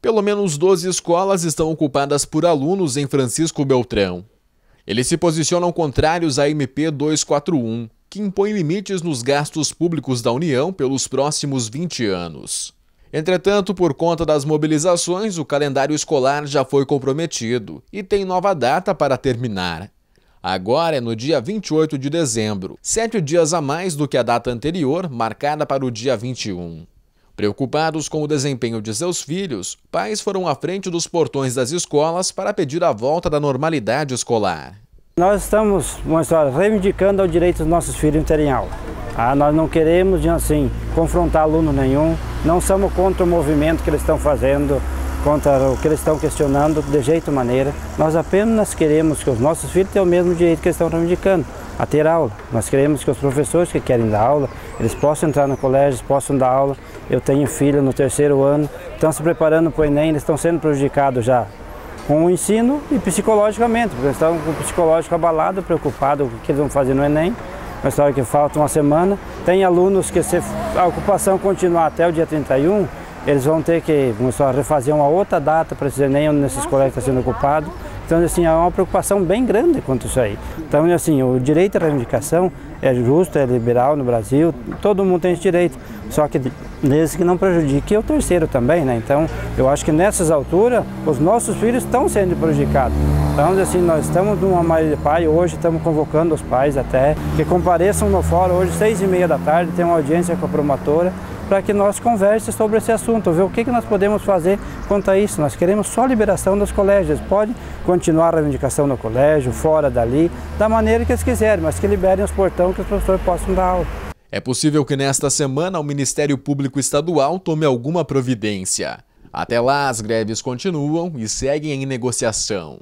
Pelo menos 12 escolas estão ocupadas por alunos em Francisco Beltrão. Eles se posicionam contrários à MP 241, que impõe limites nos gastos públicos da União pelos próximos 20 anos. Entretanto, por conta das mobilizações, o calendário escolar já foi comprometido e tem nova data para terminar. Agora é no dia 28 de dezembro, sete dias a mais do que a data anterior, marcada para o dia 21. Preocupados com o desempenho de seus filhos, pais foram à frente dos portões das escolas para pedir a volta da normalidade escolar. Nós estamos reivindicando o direito dos nossos filhos em terem aula. Ah, nós não queremos assim, confrontar aluno nenhum, não somos contra o movimento que eles estão fazendo, contra o que eles estão questionando de jeito maneira. Nós apenas queremos que os nossos filhos tenham o mesmo direito que eles estão reivindicando, a ter aula. Nós queremos que os professores que querem dar aula, eles possam entrar no colégio, possam dar aula. Eu tenho filho no terceiro ano, estão se preparando para o Enem, eles estão sendo prejudicados já com o ensino e psicologicamente, porque eles estão com o psicológico abalado, preocupados com o que eles vão fazer no Enem. Uma história que falta uma semana. Tem alunos que se a ocupação continuar até o dia 31, eles vão ter que começar a refazer uma outra data para esse Enem, onde nesses colégios está sendo ocupado. Então, assim, é uma preocupação bem grande quanto isso aí. Então, assim, o direito à reivindicação é justo, é liberal no Brasil, todo mundo tem esse direito, só que desde que não prejudique o terceiro também, né? Então, eu acho que nessas alturas, os nossos filhos estão sendo prejudicados. Então, assim, nós estamos numa maioria de pai, hoje estamos convocando os pais até que compareçam no fórum, hoje, seis e meia da tarde, tem uma audiência com a promotora, para que nós converse sobre esse assunto, ver o que, que nós podemos fazer quanto a isso. Nós queremos só liberação dos colégios. Pode continuar a reivindicação no colégio, fora dali, da maneira que eles quiserem, mas que liberem os portões que os professores possam dar aula. É possível que nesta semana o Ministério Público Estadual tome alguma providência. Até lá, as greves continuam e seguem em negociação.